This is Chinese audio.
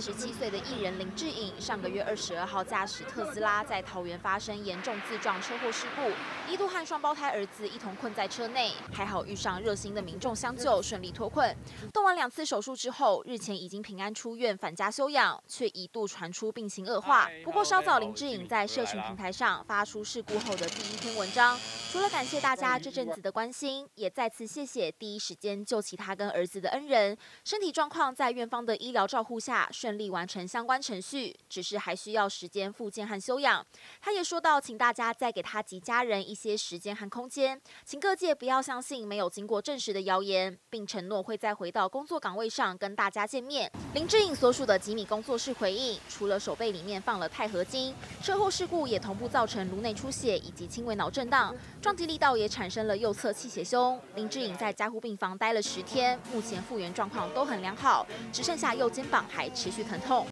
四十七岁的艺人林志颖，上个月二十二号驾驶特斯拉在桃园发生严重自撞车祸事故，一度和双胞胎儿子一同困在车内，还好遇上热心的民众相救，顺利脱困。动完两次手术之后，日前已经平安出院返家休养，却一度传出病情恶化。不过稍早林志颖在社群平台上发出事故后的第一篇文章，除了感谢大家这阵子的关心，也再次谢谢第一时间救起他跟儿子的恩人，身体状况在院方的医疗照护下。顺利完成相关程序，只是还需要时间复健和休养。他也说到，请大家再给他及家人一些时间和空间，请各界不要相信没有经过证实的谣言，并承诺会再回到工作岗位上跟大家见面。林志颖所属的吉米工作室回应，除了手背里面放了钛合金，车祸事故也同步造成颅内出血以及轻微脑震荡，撞击力道也产生了右侧气血胸。林志颖在加护病房待了十天，目前复原状况都很良好，只剩下右肩膀还。持续疼痛。